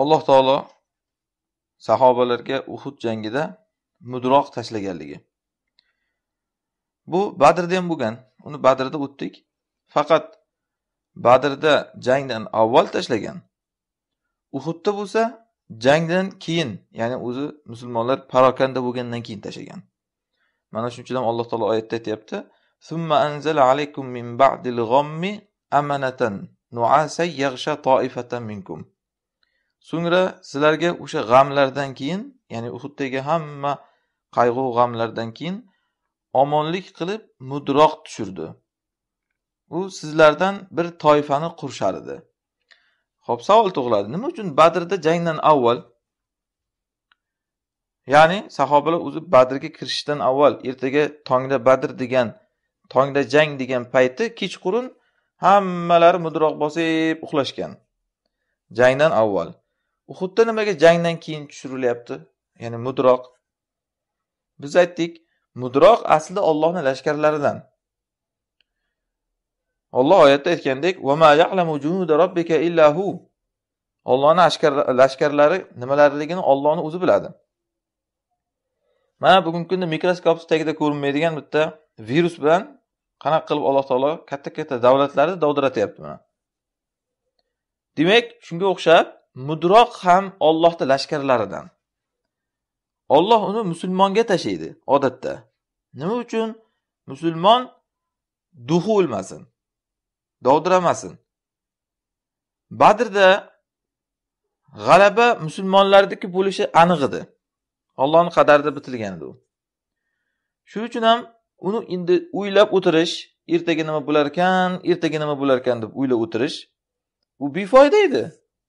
alloh taolo sahobalarga uhud jangida mudroq tashlaganligi. Bu badrda ham bo'lgan uni badrda o'tdik. Faqat badrda jangdan avval tashlagan uhudda bo'lsa jangdan keyin ya'ni o'zi musulmonlar parokanda bo'lgandan keyin tashlagan. Mana shuning uchun ham alloh taolo oyatda aytyapti summa anzala alaykum min ba'dil g'ammi amanatan nu'asa yaghsha ta'ifatan minkum. So'ngra sizlarga o'sha g'amlardan keyin ya'ni uhuddagi hamma qayg'u g'amlardan keyin omonlik qilib mudroq tushirdi. U sizlardan bir toifani qurshar edi ho'p savol tug'iladi. Nima uchun badrda jangdan avval ya'ni sahobalar o'zi badrga kirishdan avval ertaga tongda badr degan tongda jang degan payti kechqurun hammalari mudroq bosib uxlashgan jangdan avval. Uhudda nimaga jangdan keyin tushirilyapti? Ya'ni mudroq biz aytdik mudroq asli ollohni lashkarlaridan. Olloh oyatda aytgandek ollohni lashkarlari nimalarligini ollohni o'zi biladi. Mana bugungi kunda mikroskop tagida ko'rinmaydigan bitta virus bilan qanaqa qilib alloh taolo katta katta davlatlarni dovdiratyapti mana. Demak shunga o'xshab mudroq ham ollohni lashkarlaridan. Olloh uni musulmonga tashlaydi odatda. Nima uchun? Musulmon duhi o'lmasin. Dovdiramasin badrda g'alaba musulmonlarniki bo'lishi aniq edi ollohni qadarida bitilgan edi u. Shuning uchun ham uni endi o'ylab o'tirish ertaga nima bo'lar ekan ertaga nima bo'lar ekan deb o'ylab o'tirish u befoyda edi.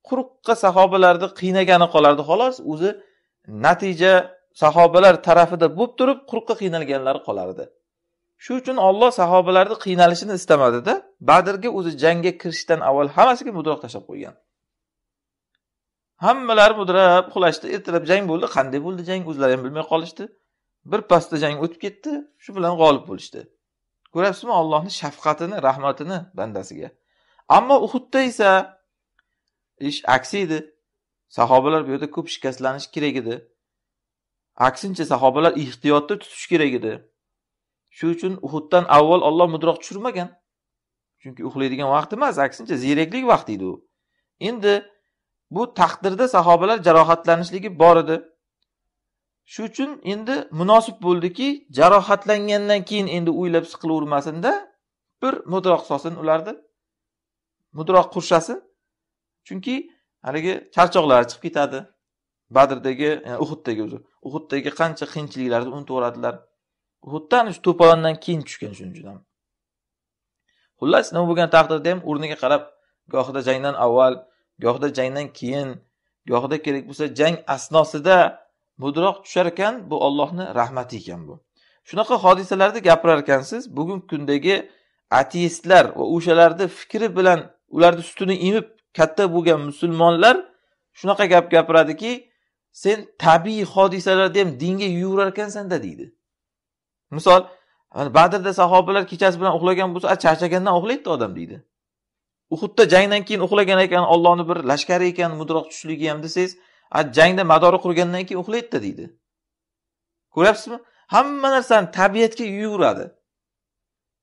Quruqqa sahobalarni qiynagani qolardi xolos o'zi natija sahobalar tarafida bo'lib turib quruqqa qiynalganlari qolardi. Shu uchun olloh sahobalarni qiynalishini istamadida badrga o'zi jangga kirishdan avval hammasiga mudroq tashlab qo'ygan. Hammalari mudrab uxlashdi ertalab jang bo'ldi. Qanday bo'ldi jang? O'zlari ham bilmay qolishdi. Bir pasda jang o'tib ketdi shu bilan g'olib bo'lishdi. Ko'ryapsizmi ollohni shafqatini rahmatini bandasiga. Ammo uhudda esa ish aksi edi. Sahobalar bu yerda ko'p shikastlanishi kerak edi. Aksincha sahobalar ehtiyotda tutish kerak edi. Shu uchun uhuddan avval olloh mudroq tushirmagan. Chunki uxlaydigan vaqt emas aksincha ziyraklik vaqti edi u. Endi bu taqdirda sahobalar jarohatlanishligi bor edi. Shu uchun endi munosib bo'ldiki jarohatlangandan keyin endi o'ylab siqilavermasinda bir mudroq solsin ularni mudroq qurshasin chunki haligi charchoqlari chiqib ketadi. Badrdagi yani uhuddagi o'zi. Uhuddagi qancha qiyinchiliklarni unutaveradilar uhuddan shu to'polondan keyin tushgan shuning uchun ham xullas nima bo'lgan taqdirda ham o'rniga qarab gohida jangdan avval gohida jangdan keyin gohida kerak bo'lsa jang asnosida mudroq tushar ekan bu ollohni rahmati ekan bu. Shunaqa hodisalarni gapirar ekansiz bugungi kundagi ateistlar va o'shalarni fikri bilan ularni sutini emib katta bo'lgan musulmonlar shunaqa gap gapiradiki sen tabiiy hodisalarda ham dinga yuraverar ekansanda deydi. Misol badrda sahobalar kechasi bilan uxlagan bo'lsa charchagandan uxlaydida odam deydi. Uhudda jangdan keyin uxlagan ekan ollohni bir lashkari ekan mudroq tushligi ham desangiz jangda madori qurgandan keyin uxlaydida deydi. Ko'ryapsizmi? Hamma narsani tabiatga yuyaveradi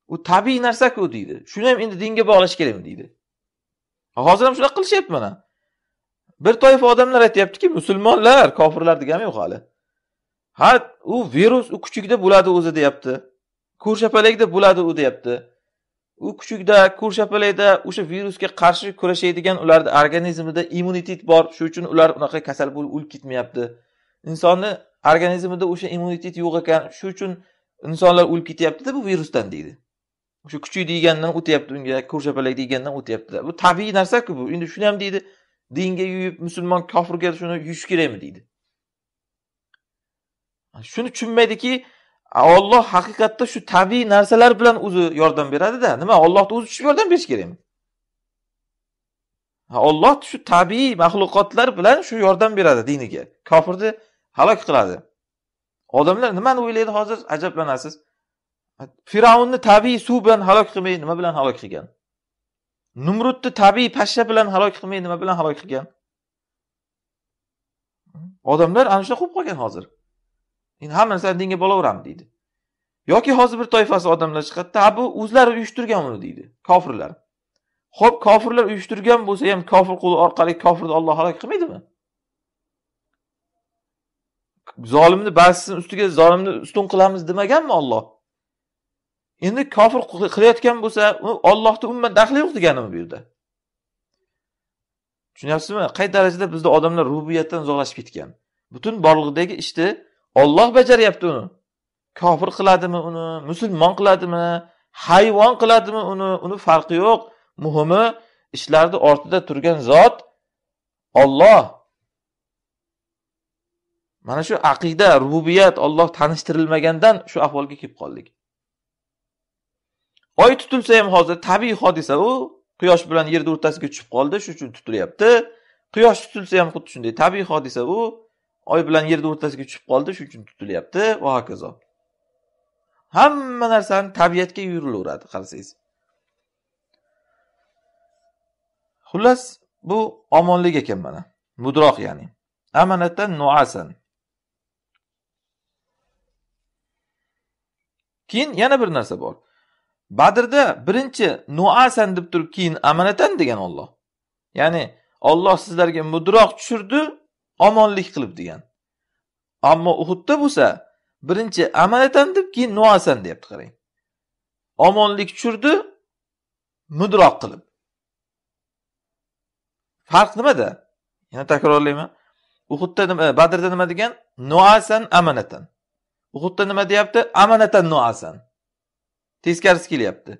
u tabiiy narsaku deydi. Shuni ham endi dinga bog'lash kerakmi deydi. Hozir ham shunaqa qilishyapti mana. Bir toifa odamlar aytyaptiki musulmonlar kofirlar degani yo'q hali. Ha u virus u kuchukda bo'ladi o'zi deyapti. Ko'rshapalakda bo'ladi u deyapti. U kuchukda ko'rshapalakda o'sha virusga qarshi kurashadigan ularni organizmida immunitet bor. Shuning uchun ular unaqa kasal bo'lib o'lib ketmayapti. Insonni organizmida o'sha immunitet yo'q ekan. Shu uchun insonlar o'lib ketyaptida bu virusdan deydi. O'sha kuchuk degandan o'tyapti unga ko'rshapalak degandan o'tyapti bu tabiiy narsaku bu. Endi shuni ham deydi. Dinga yuyib musulmon kofirga shuni yuyish kerakmi deydi. Shuni tushunmaydiki olloh haqiqatda shu tabiiy narsalar bilan o'zi yordam beradida. Nima ollohni o'zi tushib yordam berish kerakmi? Olloh shu tabiiy maxluqotlar bilan shu yordam beradi diniga. Kofirni halok qiladi. Odamlar nimani o'ylaydi hozir? Ajablanasiz. Fir'avnni tabiiy suv bilan halok qilmay nima bilan halok qilgan? Numrudni tabiiy pashsha bilan halok qilmay nima bilan halok qilgan? Odamlar ana shunaqa bo'lib qolgan hozir. Endi hamma narsani dinga bo'laveramiz deydi. Yoki hozir bir toifasi odamlar chiqadida ha bu o'zlari uyushtirgan uni deydi. Kofirlar. Ho'p kofirlar uyushtirgan bo'lsa ham kofir quli orqali kofirni olloh halok qilmaydimi? Zolimni ba'zisini ustiga zolimni ustun qilamiz demaganmi olloh endi kofir qilayotgan bo'lsa ollohni umuman daxli yo'q deganimi bu yerda? Tushunyapsizmi? Qay darajada bizda odamlar rubiyatdan uzoqlashib ketgan? Butun borliqdagi ishni olloh bajaryapti uni. Kofir qiladimi uni? Musulmon qiladimi? Hayvon qiladimi uni? Uni farqi yo'q. Muhimi ishlarni ortida turgan zot olloh mana shu aqida rububiyat olloh tanishtirilmagandan shu ahvolga kelib qoldik. Oy tutilsa ham hozir tabiiy hodisa u. Quyosh bilan yerni o'rtasiga tushib qoldi shu uchun tutilyapti. Quyosh tutilsa ham xuddi shunday tabiiy hodisa u. oy bilan yerni o'rtasiga tushib qoldi shuning uchun tutilyapti. Va hokazo. Hamma narsani tabiatga yurilaveradi qarasangiz xullas bu omonlik ekan mana. Mudroq ya'ni. Amanatan nuasan. Keyin yana bir narsa bor. Badrda birinchi nuasan deb turib keyin amanatan degan olloh ya'ni olloh sizlarga mudroq tushirdi omonlik qilib degan. Ammo uhudda bo'lsa birinchi amanatan deb keyin nuasan deyapti qarang. Omonlik tushirdi mudroq qilib. Farq nimada? Yana takrorlayman. Uhudda nima badrda nima degan? Nuasan amanatan uhudda nima deyapti? Amanatan nuasan teskarisi kelyapti.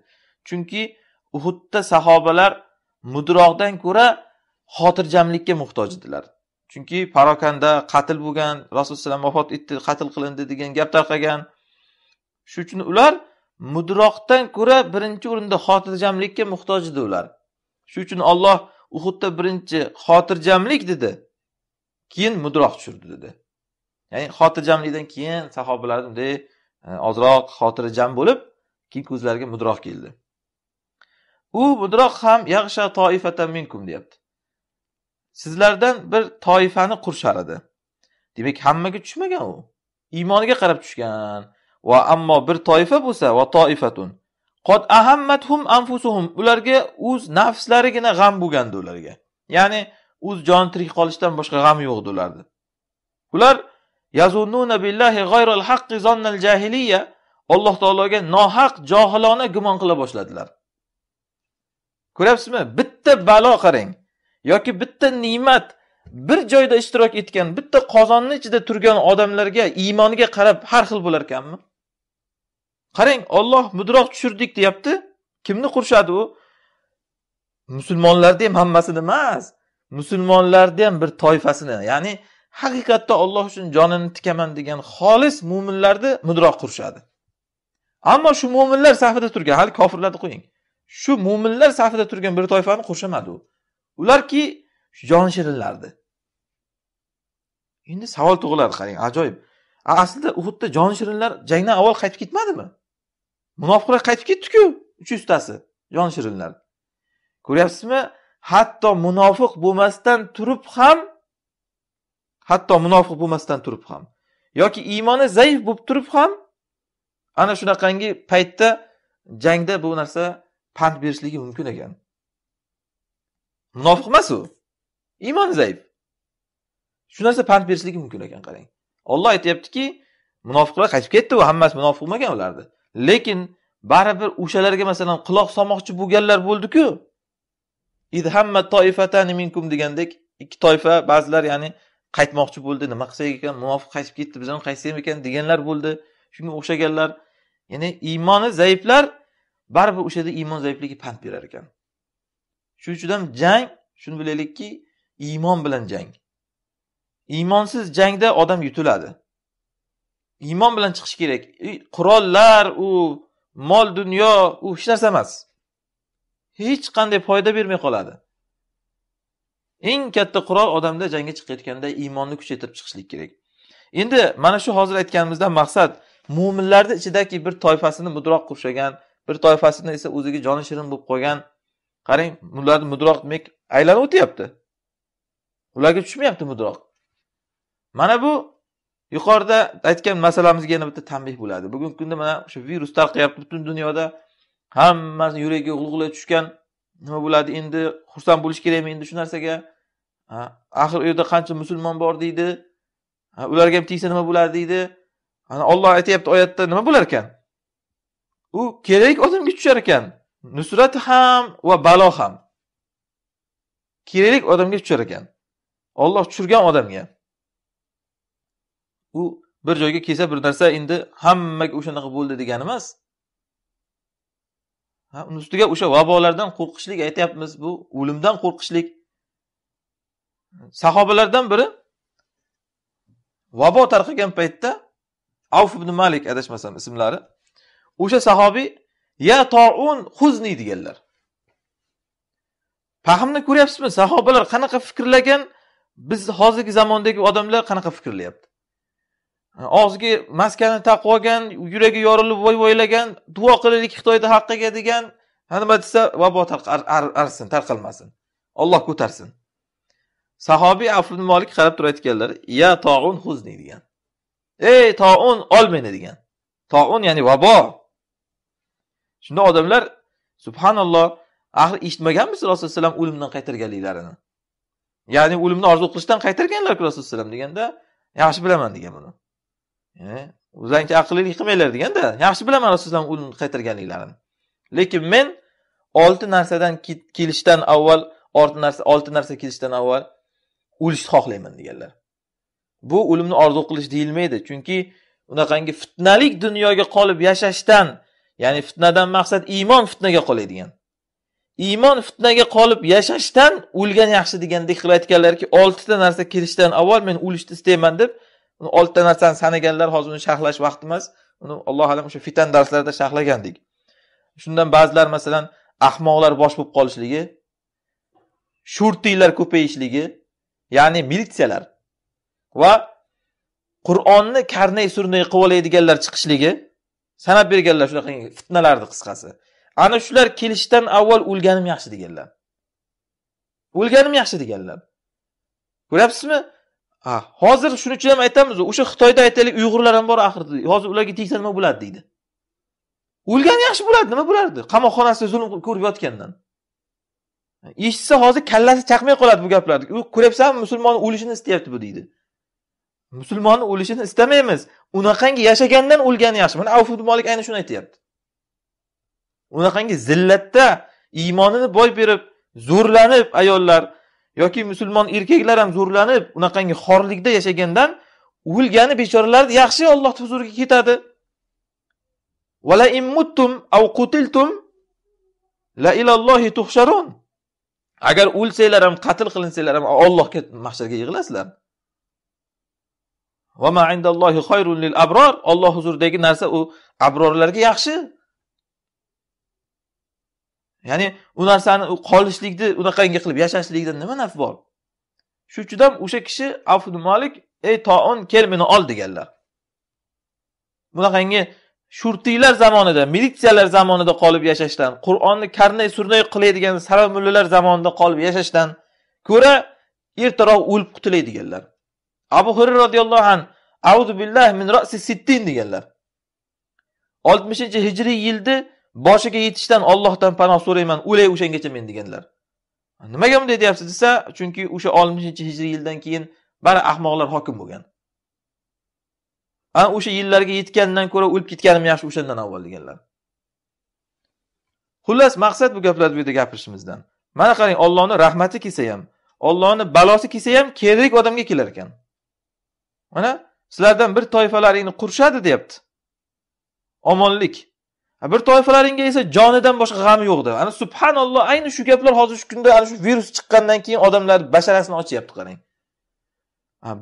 Chunki uhudda sahobalar mudroqdan ko'ra xotirjamlikka muhtoj edilar. Chunki parokanda qatl bo'lgan rasululloh alayhi vafot etdi qatl qilindi degan gap tarqagan. Shuning uchun ular mudroqdan ko'ra birinchi o'rinda xotirjamlikka muhtoj edi ular. Shuning uchun olloh uhudda birinchi xotirjamlik dedi keyin mudroq tushirdi dedi. Ya'ni xotirjamlikdan keyin sahobalar bunday e, ozroq xotirjam bo'lib keyin ko'zlariga mudroq keldi. U mudroq ham yaxsha toifatan minkum deyapti. Sizlardan bir toifani qurishar edi demak hammaga tushmagan u. Iymoniga qarab tushgan. Va ammo bir toifa bo'lsa va toifatun. Qod ahammathum anfusuhum. Ularga o'z nafslarigina g'am bo'lgandi ularga. Ya'ni o'z jon tirik qolishdan boshqa g'am yo'q edi ularni ular yazunnuna billahi g'ayral haqqi zonnal jahiliya. Alloh taologa nohaq johilona gumon qila boshladilar. Ko'ryapsizmi? Bitta balo qarang. Yoki bitta ne'mat bir joyda ishtirok etgan bitta qozonni ichida turgan odamlarga iymoniga qarab har xil bo'lar ekanmi? Qarang olloh mudroq tushirdik deyapti. Kimni qurishadi u? Musulmonlarni ham hammasini emas. Musulmonlarni ham bir toifasini ya'ni haqiqatda olloh uchun jonini tikaman degan xolis mo'minlarni mudroq qurishadi ammo shu mo'minlar safida turgan hali kofirlarni qo'ying. Shu mo'minlar safida turgan bir toifani qurshamadi u. ularki jon shirinlardi endi savol tug'iladi qarang ajoyib. Aslida uhudda jon shirinlar jangdan avval qaytib ketmadimi? Munofiqlar qaytib ketdiku uch yuztasi jon shirinlar ko'ryapsizmi? Hatto munofiq bo'lmasdan turib ham hatto munofiq bo'lmasdan turib ham yoki iymoni zaif bo'lib turib ham ana shunaqangi paytda jangda bu narsa pand berishligi mumkin ekan. Munofiq emas u iymoni zaif. Shu narsa pand berishligi mumkin ekan qarang. Olloh aytyaptiki munofiqlar qaytib ketdi u hammasi munofiq bo'lmagan ularni. Lekin baribir o'shalarga masalan quloq solmoqchi bo'lganlar bo'ldiku. Minkum degandek ikki toifa ba'zilar ya'ni qaytmoqchi bo'ldi nima qilsak ekan munofiq qaytib ketdi biz ham qaytsak ekan deganlar bo'ldi. Shunga o'xshaganlar ya'ni iymoni zaiflar baribir o'sha yerda iymon zaifligi pand berar ekan. Shuning uchun ham jang shuni bilaylikki iymon bilan jang. Iymonsiz jangda odam yutiladi. Iymon bilan chiqish kerak. E, qurollar u mol dunyo u hech narsa emas. Hech qanday foyda bermay qoladi. Eng katta qurol odamda jangga chiqayotganda iymonni kuchaytirib chiqishlik kerak. Endi mana shu hozir aytganimizdan maqsad mo'minlarni ichidagi bir toifasini mudroq qurshagan bir toifasini esa o'ziga joni shirin bo'lib qolgan qarang ularni mudroq demak aylanib o'tyapti. Ularga tushmayapti mudroq. Mana bu yuqorida aytgan masalamizga yana bitta tanbeh bo'ladi. Bugungi kunda mana o'sha virus tarqayapti butun dunyoda. Hammasini yuragiga g'ulg'ula tushgan. Nima bo'ladi endi? Xursand bo'lish kerakmi endi shu narsaga? Axir u yerda qancha musulmon bor deydi. Ularga ham tegsa nima bo'ladi deydi. Ana olloh aytyapti oyatda nima bo'lar ekan u kerak odamga tushar ekan. Nusrat ham va balo ham kerakli odamga tushar ekan. Olloh tushirgan odamga. U bir joyga kelsa bir narsa endi hammaga o'shanaqa bo'ldi degani emas uni ustiga o'sha vabolardan qo'rqishlik aytyapmiz bu o'limdan qo'rqishlik. Sahobalardan biri vabo tarqagan paytda avf ibn malik adashmasam ismlari o'sha sahobiy ya toun huzni deganlar. Fahmni ko'ryapsizmi? Sahobalar qanaqa fikrlagan? Biz hozirgi zamondagi odamlar qanaqa fikrlayapti? Og'ziga maskani taqib olgan yuragi yorilib voy voylagan duo qilaylik xitoyda haqqiga degan nima desa vabo arsin tarqalmasin. Olloh ko'tarsin. Sahobiy abu molik qarab turib aytganlar ya toun huzni degan. Ey toun ol meni degan. Toun ya'ni vabo. Shunda odamlar subhanalloh axir eshitmaganmisiz rasululloh alayhi vasallam o'limdan qaytarganliklarini. Ya'ni o'limni orzu qilishdan qaytarganlar rasululloh alayhi vasallam deganda yaxshi bilaman degan buni. E, O'zingcha aqllilik qilmanglar deganda yaxshi bilaman rasululloh o'limni qaytarganliklarini. Lekin men olti narsadan kelishdan avval olti narsa olti narsa kelishdan avval o'lishni xohlayman deganlar. Bu o'limni orzu qilish deyilmaydi chunki unaqangi fitnalik dunyoga qolib yashashdan ya'ni fitnadan maqsad iymon fitnaga qoladigan iymon fitnaga qolib yashashdan o'lgan yaxshi degandek qilib aytganlarki oltita narsa kelishdan avval men o'lishni istayman deb oltita narsani sanaganlar hozir uni sharhlash vaqti emas uni alloh alam o'sha fitan darslarida sharhlagandik. Shundan ba'zilar masalan ahmoqlar bosh bo'lib qolishligi shurtiylar ko'payishligi ya'ni militsiyalar va qur'onni karnay surnay qilib oladiganlar chiqishligi sanab berganlar shunaqa fitnalarni qisqasi. Ana shular kelishdan avval o'lganim yaxshi deganlar. O'lganim yaxshi deganlar. Ko'ryapsizmi? Ha hozir shuning uchun ham aytamiz o'sha xitoyda aytaylik uyg'urlar ham bor axir hozir ularga tegsa nima bo'ladi deydi. O'lgani yaxshi bo'ladi nima bo'lardi? Qamoqxonasida zulm ko'rib yotgandan. Eshitsa hozir kallasi chaqmay qoladi bu gaplarni u ko'ryapsanmi musulmon o'lishini istayapti bu deydi. Musulmonni o'lishini istamaymiz. Unaqangi yashagandan o'lgani yaxshi. Mana avf molik ayni shuni aytyapti. Unaqangi zillatda iymonini boy berib zo'rlanib ayollar yoki musulmon erkaklar ham zo'rlanib unaqangi xorlikda yashagandan o'lgani bechoralar yaxshi olloh huzuriga ketadi. Vala immuttum av qutiltum la ilallohi tuhsharun. Agar o'lsanglar ham qatl qilinsanglar ham ollohga mahsharga yig'ilasizlar olloh huzuridagi narsa u abrorlarga yaxshi. Ya'ni u narsani qolishlikni unaqangi qilib yashashlikdan nima naf bor? Shu uchun ham o'sha kishi avf molik ey toun kel meni ol deganlar. Bunaqangi shurtiylar zamonida militsiyalar zamonida qolib yashashdan qur'onni karnay surnay qiladigan saramullalar zamonida qolib yashashdan ko'ra ertaroq o'lib qutulay deganlar. Abu hurra roziyallohu an auzu billah min rasi sittin deganlar. oltmishinchi hijriy yilni boshiga yetishdan ollohdan panoh so'rayman o'lay o'shangacha men deganlar. Nimaga bunday deyapsiz? desa chunki o'sha oltmishinchi hijriy yildan keyin bari ahmoqlar hokim bo'lgan. Ana o'sha yillarga yetgandan ko'ra o'lib ketganim yaxshi o'shandan avval deganlar. Xullas maqsad bu gaplarni bu yerda gapirishimizdan. Mana qarang ollohni rahmati kelsa ham ollohni balosi kelsa ham kerak odamga kelar ekan. Mana sizlardan bir toifalaringni qurishadi deyapti. Omonlik. Bir toifalaringga esa jonidan boshqa g'ami yo'q deb ana subhanalloh ayni shu gaplar hozir shu kunda ana shu virus chiqqandan keyin odamlar basharasini ochyapti qarang.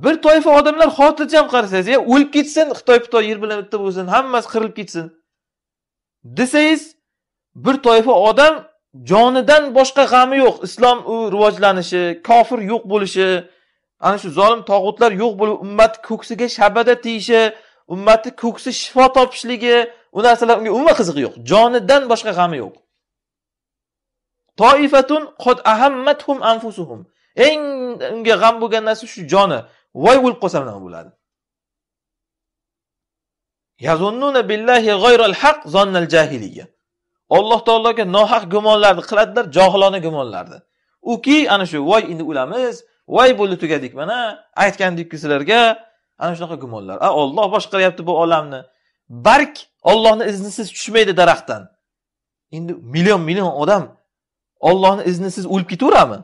Bir toifa odamlar xotirjam qarasangiz ya o'lib ketsin xitoy xitoy yer bilan bitta bo'lsin hammasi qirilib ketsin. Desangiz bir toifa odam jonidan boshqa g'ami yo'q. Islom u rivojlanishi kofir yo'q bo'lishi ana shu zolim tog'utlar yo'q bo'lib ummat ko'ksiga shabada tiyishi ummatni ko'ksi shifo topishligi u narsalar unga umuman qizig'i yo'q. Jonidan boshqa g'ami yo'q. Toifatun qod ahammathum anfusuhum. Eng unga g'am bo'lgan narsa shu joni. Voy o'lib qolsam nima bo'ladi. Yazunnuna billahi g'oyral haq zonnal jahiliya. Alloh taologa nohaq gumonlarni qiladilar johilona gumonlarni. Uki ana shu voy endi o'lamiz voy bo'ldi tugadik mana. Aytgandikku sizlarga ana shunaqa gumonlar. A olloh boshqaryapti bu olamni. Bark ollohni iznisiz tushmaydi daraxtdan. Endi million million odam ollohni iznisiz o'lib ketaveradimi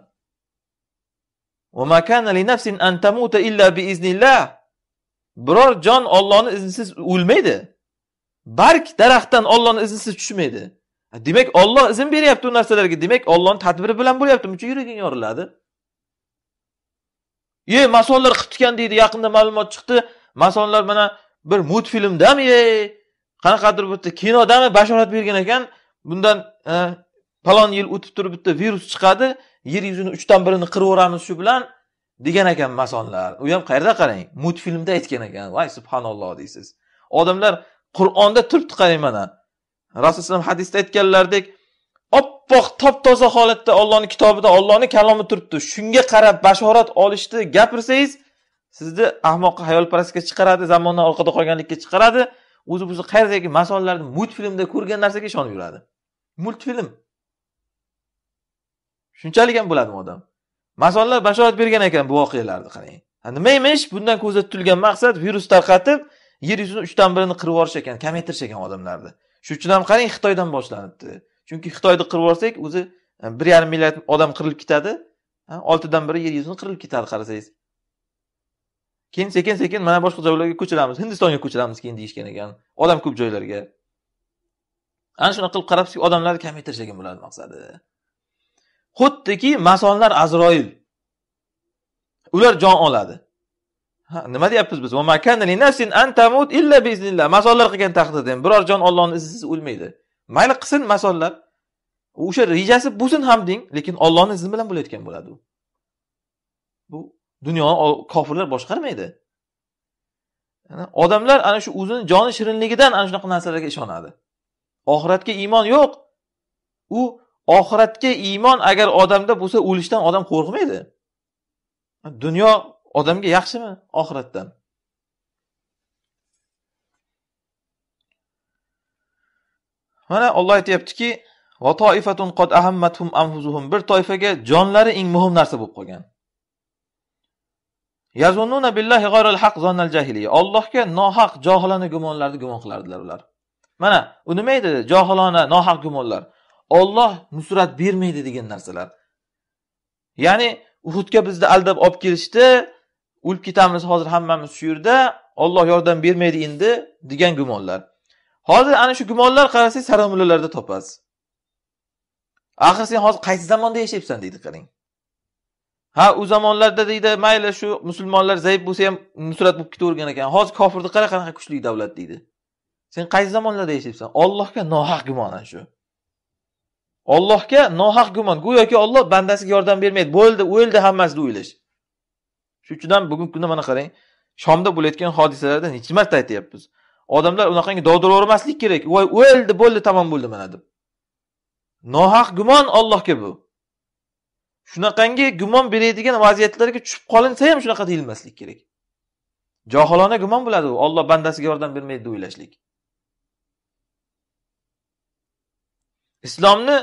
biror jon ollohni iznisiz o'lmaydi. Bark daraxtdan ollohni iznisiz tushmaydi. Demak olloh izn beryapti u narsalarga. Demak ollohni tadbiri bilan bo'lyapti. Muncha yuraging yoriladi. Ye masonlar qilibdikan deydi yaqinda ma'lumot chiqdi. Masonlar mana bir multfilmdami ye? Qanaqadir bitta kinodami bashorat bergan ekan. Bundan e, falon yil o'tib turib bitta virus chiqadi. Yer yuzini uchdan birini qirib yuboramiz shu bilan degan ekan masonlar. U ham qayerda qarang? Multfilmda aytgan ekan. Voy subhanalloh deysiz. Odamlar qur'onda turibdi qarang mana. Rasululloh hadisda aytganlaridek oppoq top toza holatda ollohni kitobida ollohni kalomi turibdi. Shunga qarab bashorat olishni gapirsangiz sizni ahmoqqa hayolparastga chiqaradi zamondan orqada qolganlikka chiqaradi. O'zi buzi qayerdagi masonlarni multfilmda ko'rgan narsaga ishonib yuradi. Multfilm shunchalik ham bo'ladimi odam? Masonlar bashorat bergan ekan bu voqealarni qarang. Nima emish? Bundan ko'zda tutilgan maqsad virus tarqatib yer yuzini uchdan birini qirib yuborish ekan kamaytirish ekan odamlarni. Shuning uchun ham qarang xitoydan boshlanibdi. Chunki xitoyni qirib yuborsak o'zi e, bir yarim milliard odam qirilib ketadi e, oltidan biri yer yuzini qirilib ketadi qarasangiz. Keyin sekin sekin mana boshqa joylarga ko'chiramiz. Hindistonga ko'chiramiz keyin deyishgan ekan odam ko'p joylarga. Ana shunaqa qilib qarabsizki odamlarni kamaytirish ekan bularni maqsadi. Xuddiki masonlar azroil. Ular jon oladi. Nima deyapmiz biz? Masonlar qilgan taqdirda ham biror jon ollohni izisiz o'lmaydi. Mayli qilsin masonlar. O'sha rejasi bo'lsin ham deng lekin ollohni izni bilan bo'layotgan bo'ladi u. Bu dunyoni kofirlar boshqarmaydi. Odamlar ana shu o'zini joni shirinligidan ana shunaqa narsalarga ishonadi. Oxiratga iymon yo'q. U oxiratga iymon agar odamda bo'lsa o'lishdan odam qo'rqmaydi. Dunyo odamga yaxshimi oxiratdan? Mana olloh aytyaptiki bir toifaga jonlari eng muhim narsa bo'lib qolgan. Allohga nohaq johilona gumonlarni gumon qilardilar ular. Mana u nima edi? Johilona nohaq gumonlar. Olloh nusrat bermaydi degan narsalar. Ya'ni uhudga bizni aldab olib kelishdi. O'lib ketamiz hozir hammamiz shu yerda. Olloh yordam bermaydi endi degan gumonlar. Hozir ana shu gumonlar qarasangiz saramullalarda topasiz. Axir sen hozir qaysi zamonda yashayapsan deydi qarang. Ha u zamonlarda deydi mayli shu musulmonlar zaif bo'lsa ham nusrat bo'lib ketavergan ekan. Hozir kofirni qara qanaqa kuchli davlat deydi. Sen qaysi zamonlarda yashayapsan? Ollohga nohaq gumonan shu. Ollohga nohaq gumon go'yoki olloh bandasiga yordam bermaydi. Bo'ldi o'ldi hammasi deb o'ylash. Shuning uchun ham bugungi kunda mana qarang shomda bo'layotgan hodisalarda necha marta aytyapmiz. Odamlar unaqangi dovdiravermaslik kerak. Voy o'ldi bo'ldi tamom bo'ldi mana deb. Nohaq gumon ollohga bu. Shunaqangi gumon beradigan vaziyatlarga tushib qolinsa ham shunaqa deyilmaslik kerak. Johilona gumon bo'ladi u. Olloh bandasiga yordam bermaydi deb o'ylashlik. Islomni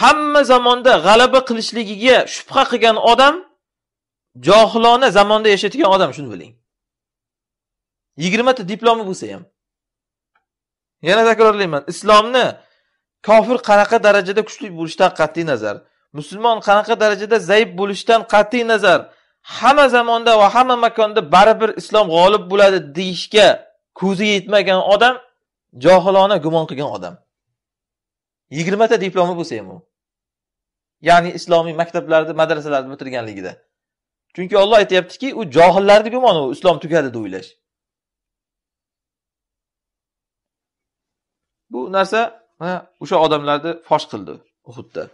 hamma zamonda g'alaba qilishligiga shubha qilgan odam johilona zamonda yashayotgan odam shuni biling. Yigirmata diplomi bo'lsa ham. Yana takrorlayman. Islomni kofir qanaqa darajada kuchli bo'lishidan qat'iy nazar. Musulmon qanaqa darajada zaif bo'lishidan qat'iy nazar. Hamma zamonda va hamma makonda baribir islom g'olib bo'ladi deyishga ko'zi yetmagan odam johilona gumon qilgan odam. Yigirmata diplomi bo'lsa ham u. Ya'ni islomiy maktablarni madrasalarni bitirganligida chunki olloh aytyaptiki u johillarni gumoni u islom tugadi deb o'ylash. Bu narsa o'sha odamlarni fosh qildi uhudda.